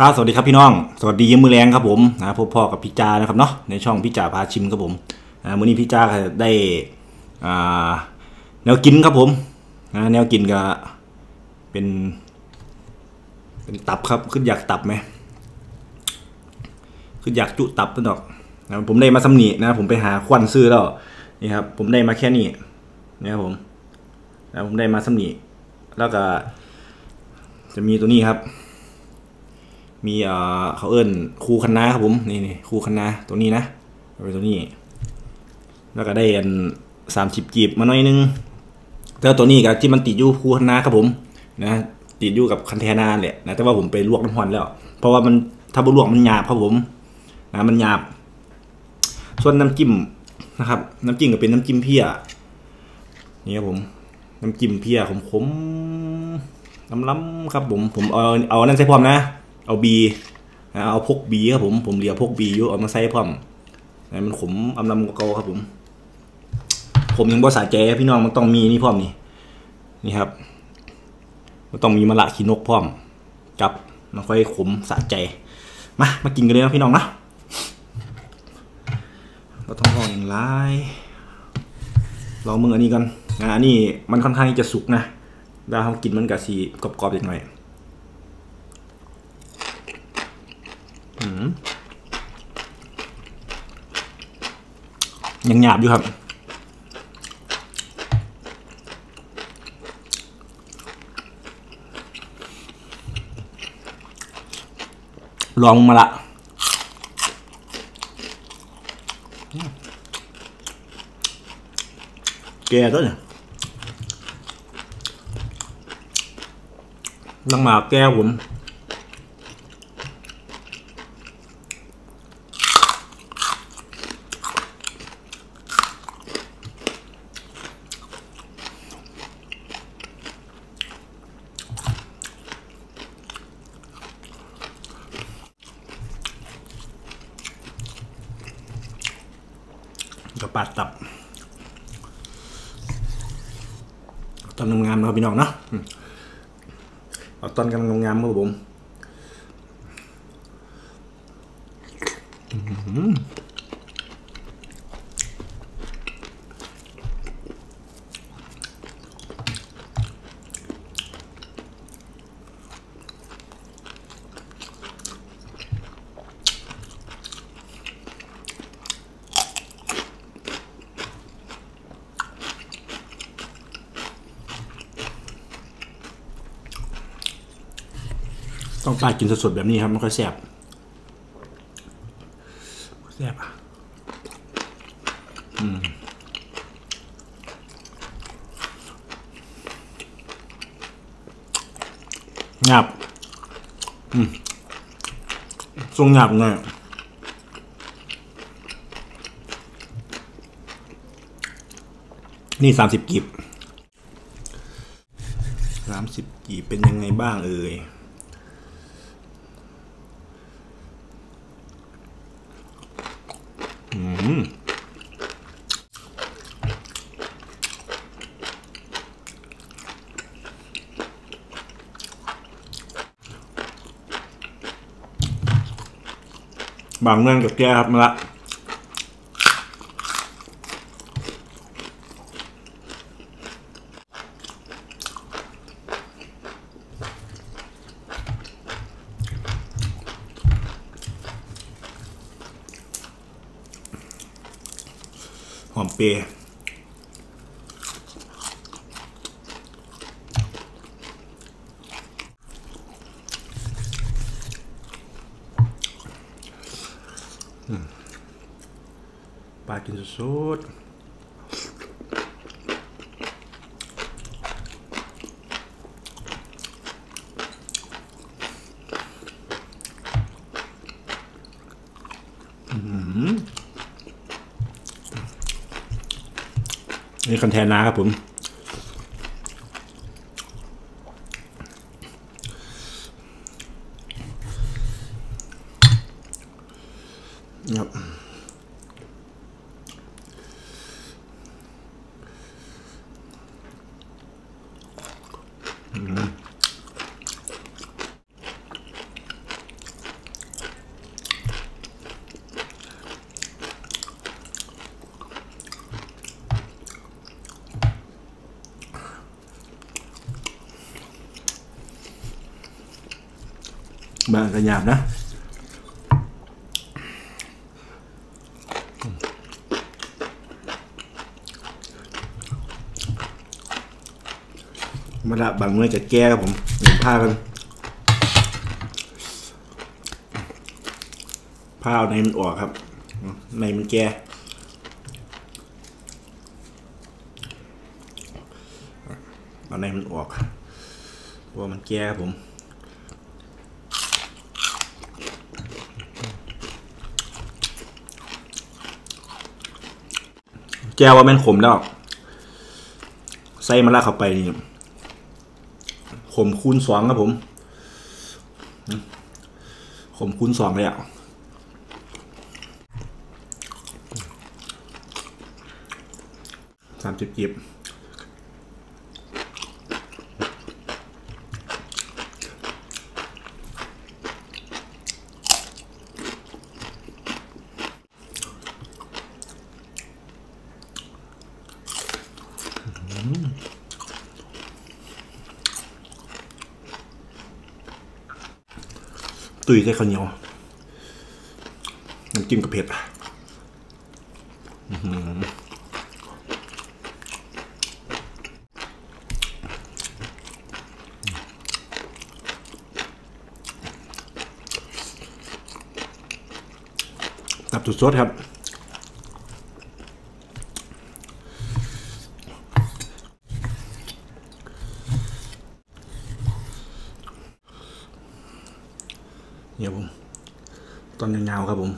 ครับสวัสดีครับพี่น้อง สวัสดียมือแรงครับผมนะพบพ่อกับพี่จานะครับเนาะในช่องพี่จ่าพาชิมครับผมนะมื้อนี้พี่จาได้อ่าแนวกินครับผมนะแนวกินก็เป็น เป็นตับครับขึ้นอยากตับไหมขึ้นอยากจุตับตัวดอกนะผมได้มาสำนีนะผมไปหาควันซื้อแล้วนี่ครับ ผมได้มาแค่นี้นะครับผมนะผมได้มาสำนีแล้วก็ จะมีตัวนี้ครับ มีเอ่อเขาเอิ้นคูคันนาครับผมนี่นี่คูคันนาตัวนี้นะเอาไปตัวนี้ แล้วก็ได้อันสามสิบกีบมาหน่อยนึงแล้วตัวนี้กับที่มันติดอยู่คูคันนาครับผมนะติดอยู่กับคันเทนาแหละนะแต่ว่าผมไปลวกน้ำร้อนแล้ว เพราะว่ามันถ้าบ่ลวกมันหยาบครับผมนะมันหยาบ ส่วนน้ำจิ้มนะครับ น้ำจิ้มก็เป็นน้ำจิ้มเพี้ยนี่ครับผม น้ำจิ้มเพี้ยขมๆล้ำๆครับผมผมเอาเอานั่นใส่พร้อมนะ เอาบีนะเอาพกบีครับผมผมเหลียพกบีอยู่เอามาใส่พร้อมนะมันขมอำลำกเกาครับผม ผมยังบ่สาใจพี่น้องมันต้องมีนี่พร้อมนี่นี่ครับมันต้องมีมะละขีนกพร้อมกับมันค่อยขมสะใจมามากินกันเลยนะพี่น้องนะเราต้องรออย่างไรรอมึงอันนี้กันอันนี้มันค่อนข้างจะสุกนะแล้วเขากินมันกับสีกรอบๆอย่างหน่อย ยังหยาบอยู่ครับ ลองมาละแกตัวเนี่ยต้องมาแก้วผม กับปาดตับตอนงามๆนะครับ พี่น้องเนาะอืมเอาตอนกำลังงามๆครับผม ต้องปาดกินสดๆแบบนี้ครับ มันค่อยแซ่บแซ่บอะอืมหยาบอืมทรงหยาบไงนี่สามสิบกีบสามสิบกีบเป็นยังไงบ้างเอ่ย บางเรื่องกับแก้ครับมาละหอมเปรย์ปลากิน สุดนี่คันแทนนาครับผม บางกระยาบนะมาละบางเมื่อจะแก้ครับผมเห็นผ้ากันผ้าเอาในมันออกครับ ในมันแก้เอาในมันออกว่ามันแก้ครับผม แก้ว่าแม่นขมแล้วใส่มะละเข้าไปนี่ขมคูณสองครับผมขมคูณสองเลยอะสามสิบกิบ ตุยใส่ข้าวเหนียวน้ำจิ้มกับเผ็ดตับสุดๆครับ เนี่ยผม ตอนยาวๆครับผม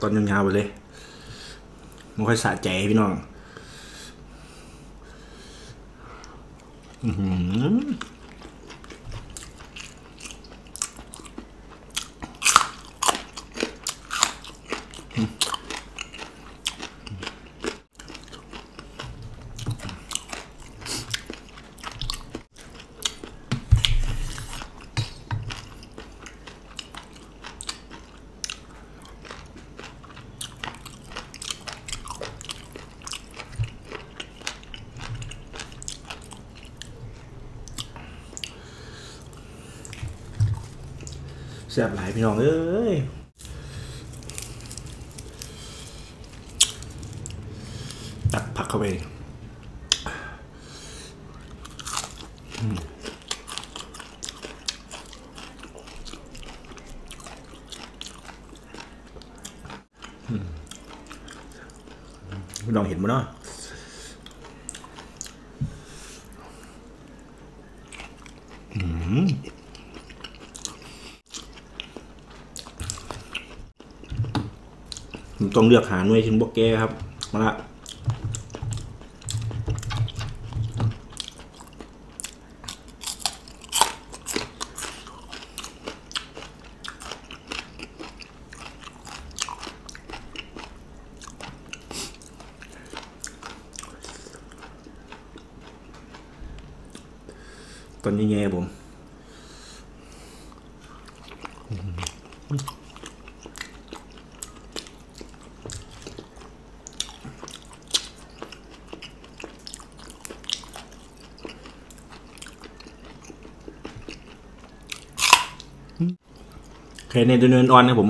ตอนยาวๆไปเลยไม่ค่อยสะใจพี่น้อง อือหือ ซ่บหลายพี่น้องเอ้ยตักผักเข้าไปอืมอืมพี่น้องเห็นมั้ยเนาะ ผม ต้องเลือกหาหน่วยชิ้นบกแก้ครับ มาละตอนนี้แง่ผม โอเคในเดินออนนะผม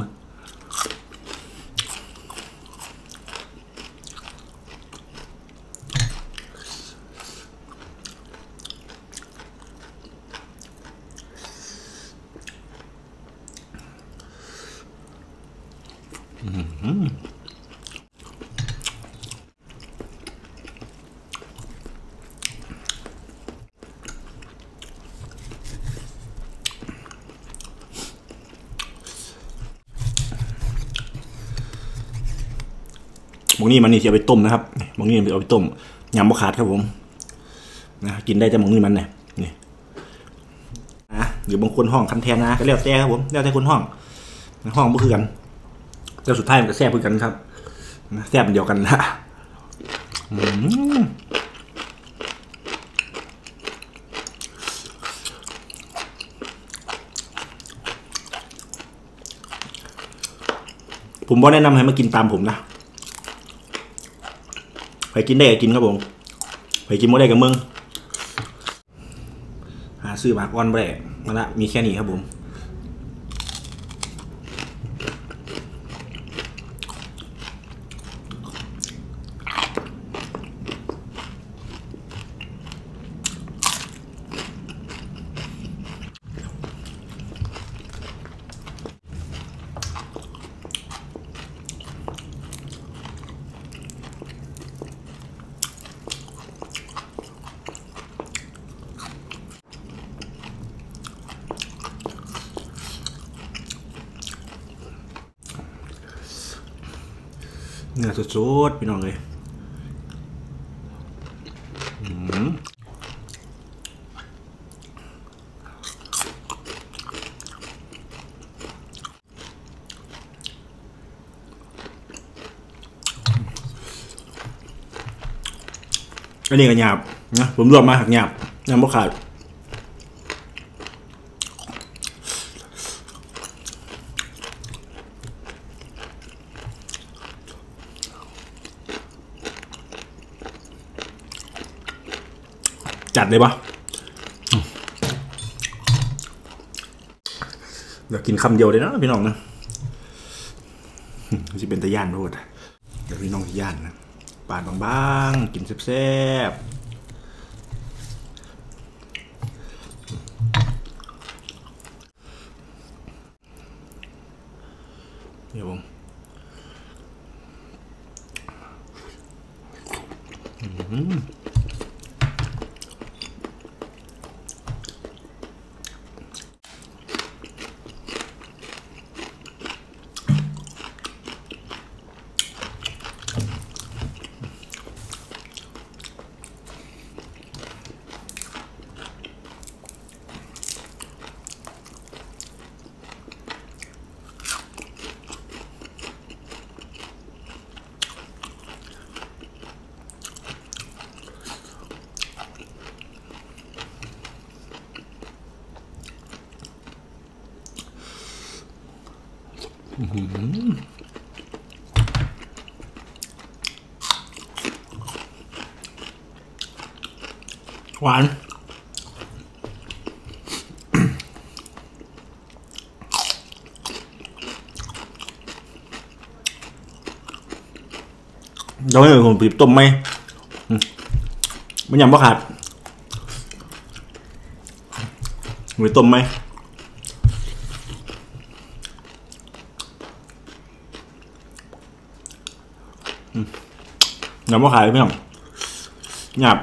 บางนี่มันนี่จะเอาไปต้มนะครับบางนี่เอาไปต้มยำบะขาดครับผมนะกินได้แต่บางนี่มันเนี่ยนี่นะหรือบางคนห้องคันแทนนะก็แล้วแต่ครับผมแล้วแต่คนห้องห้องบ่คือกันแล้วสุดท้ายมันก็แซ่บคือกันครับนะแซ่บอันเดียวกันนะผมบ่แนะนำให้มากินตามผมนะ กินได้กินครับผมไปกินไม่ได้กับมึงหาซื้อหมากออนไม่ได้มาละมีแค่นี้ครับผม เนื้อสดๆพี่น้องเลยอันนี้ก็หยาบนะผมรวมมาหักหยาบหยาบบ่ขาด ดเลยปะเดี๋ยวกินคำเดียวเลยนะพี่น้องนะจะเป็นตะย่านโทษเดี๋ยวพี่น้องตะย่านนะปาดบางๆ กินแซ่บๆเดี๋ยวผม หวานเดี๋ยวให้ผมปิดต้มไหมอืมมั ยังไหมอืมยังบ่ขาดเลยพี่น้องหยาบ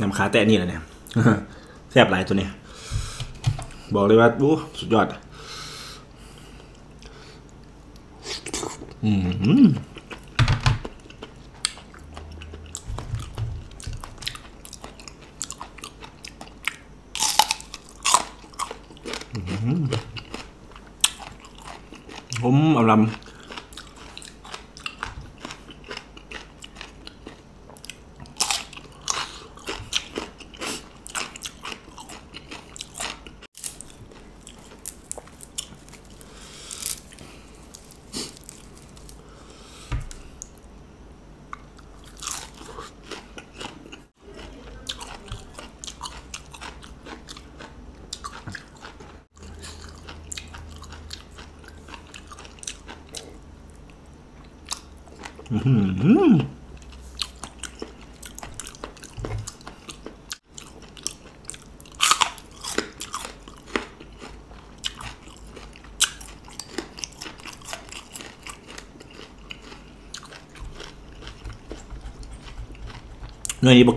นำขาแตะนี่แหละเนี่ยแซ่บหลายตัวเนี้ยบอกเลยว่าอู้สุดยอด อืม ผมอารมณ์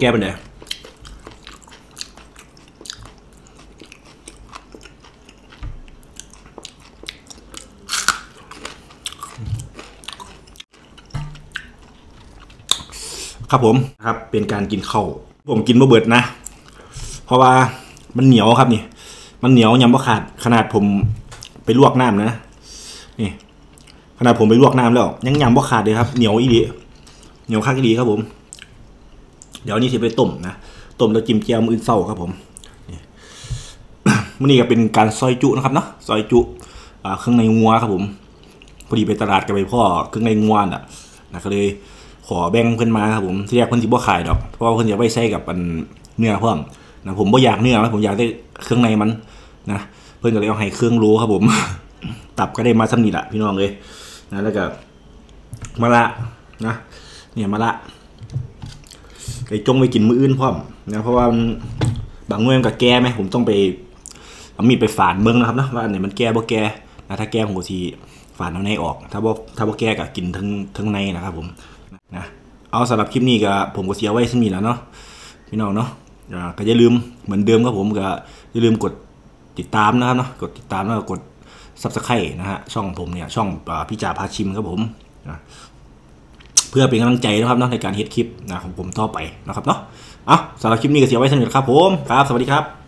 รมเป็น ครับผมครับเป็นการกินข้าวผมกินบ่เบิดนะ เพราะว่ามันเหนียวครับนี่ มันเหนียวยำบ่ขาดขนาดผมไปลวกน้ำนะนี่ขนาดผมไปลวกน้ำแล้ว ยังยำบ่ขาดเลยครับเหนียวอีดีเหนียวคักอีดีครับผม เดี๋ยวนี้จะไปต้มนะต้มแล้วจิ้มเจียวมือเศร้าครับผมนี่มื่อนี้ก็เป็นการซอยจุนะครับเนาะซอยจุอ่าเครื่องในงัวครับผมพอดีไปตลาดกันไปพ่อเครื่องในงัวน่ะนะก็เลย ขอแบ่งเพื่อนมาครับผมที่แรกเพื่อนสิบ่ขายดอกเพราะว่าเพื่อนจะไว้ใช้กับอันเนื้อเพิ่มนะผมบ่อยากเนื้อนะผมอยากได้เครื่องในมันนะเพื่อนก็เลยเอาให้เครื่องรู้ครับผม ตับก็ได้มาสำนิดละพี่น้องเลยนะแล้วก็มะละนะเนี่ยมะละไก่จงไปกินมืออื่นพร้อมนะเพราะว่าบางเมื่อมันก็แก้ไหมผมต้องไปเอามีดไปฝานเบิ้งนะครับนะว่าอันไหนมันแก้บ่แก้นะถ้าแก้ผมก็ทีฝานเอาในออก ถ้าบ่ถ้าบ่แก้ก็กินทั้งทั้งในนะครับผม นะเอาสำหรับคลิปนี้ก็ผมก็เสียไว้สมีแล้วเนาะพี่น้องเนาะก็อย่าลืมเหมือนเดิมครับผมก็อย่าลืมกดติดตามนะครับเนาะกดติดตามแล้วก็กด subscribe นะฮะช่องผมเนี่ยช่องพี่จ่าพาชิมครับผมนะเพื่อเป็นกำลังใจนะครับเนาะในการเฮ็ดคลิปนะของผมต่อไปนะครับเนาะเอาสำหรับคลิปนี้ก็เสียไว้สนิทครับผมครับ สวัสดีครับ